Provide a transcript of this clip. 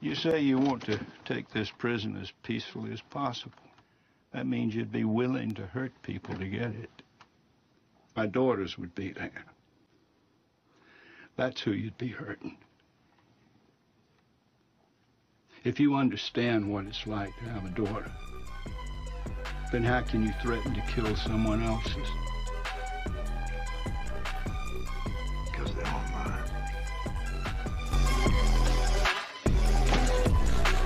You say you want to take this prison as peacefully as possible. That means you'd be willing to hurt people to get it. My daughters would be there. That's who you'd be hurting. If you understand what it's like to have a daughter, then how can you threaten to kill someone else's?